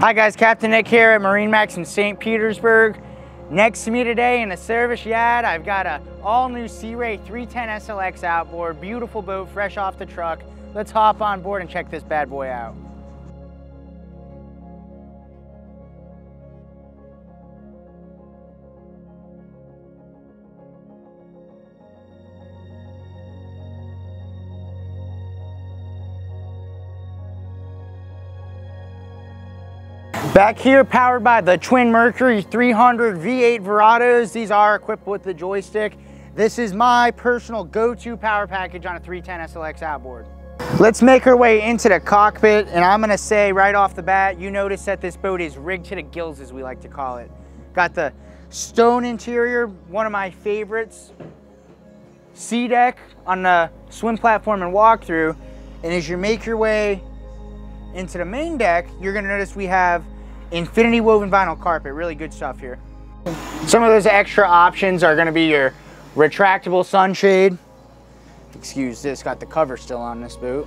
Hi guys, Captain Nick here at MarineMax in St. Petersburg. Next to me today in a service yard, I've got a all new Sea Ray 310 SLX outboard. Beautiful boat, fresh off the truck. Let's hop on board and check this bad boy out. Back here, powered by the Twin Mercury 300 V8 Verados. These are equipped with the joystick. This is my personal go-to power package on a 310 SLX outboard. Let's make our way into the cockpit, and I'm gonna say right off the bat, you notice that this boat is rigged to the gills, as we like to call it. Got the stone interior, one of my favorites. SeaDek on the swim platform and walkthrough. And as you make your way into the main deck, you're gonna notice we have Infinity woven vinyl carpet, really good stuff here. Some of those extra options are gonna be your retractable sunshade. Excuse this, got the cover still on this boot.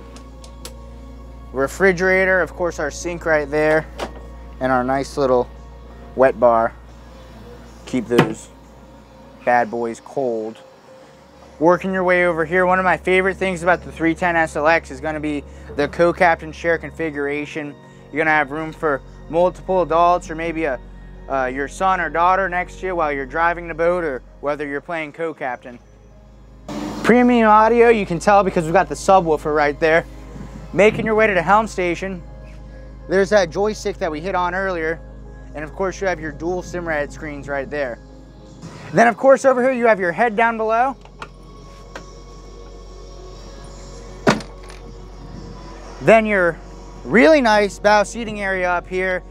Refrigerator, of course our sink right there, and our nice little wet bar. Keep those bad boys cold. Working your way over here, one of my favorite things about the 310 SLX is gonna be the co-captain share configuration. You're gonna have room for multiple adults or maybe a uh, your son or daughter next to you while you're driving the boat or whether you're playing co-captain. Premium audio, you can tell because we've got the subwoofer right there. Making your way to the helm station, there's that joystick that we hit on earlier. And of course you have your dual Simrad screens right there. Then of course over here you have your head down below. Then your really nice bow seating area up here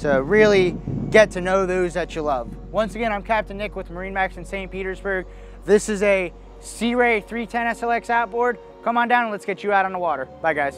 to really get to know those that you love. Once again, I'm Captain Nick with MarineMax in St. Petersburg. This is a Sea Ray 310 SLX outboard. Come on down and let's get you out on the water. Bye guys.